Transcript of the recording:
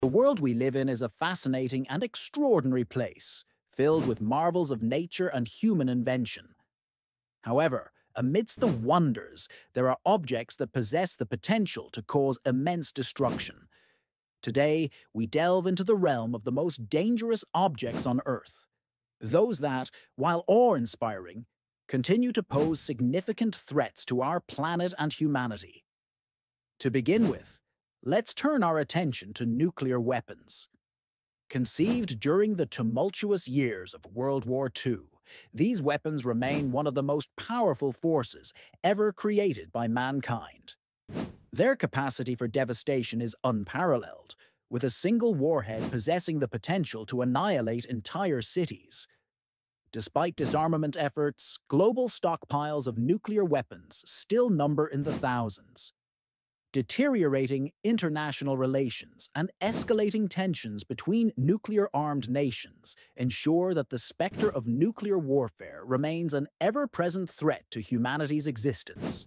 The world we live in is a fascinating and extraordinary place, filled with marvels of nature and human invention. However, amidst the wonders, there are objects that possess the potential to cause immense destruction. Today, we delve into the realm of the most dangerous objects on Earth. Those that, while awe-inspiring, continue to pose significant threats to our planet and humanity. To begin with, let's turn our attention to nuclear weapons. Conceived during the tumultuous years of World War II, these weapons remain one of the most powerful forces ever created by mankind. Their capacity for devastation is unparalleled, with a single warhead possessing the potential to annihilate entire cities. Despite disarmament efforts, global stockpiles of nuclear weapons still number in the thousands. Deteriorating international relations and escalating tensions between nuclear-armed nations ensure that the specter of nuclear warfare remains an ever-present threat to humanity's existence.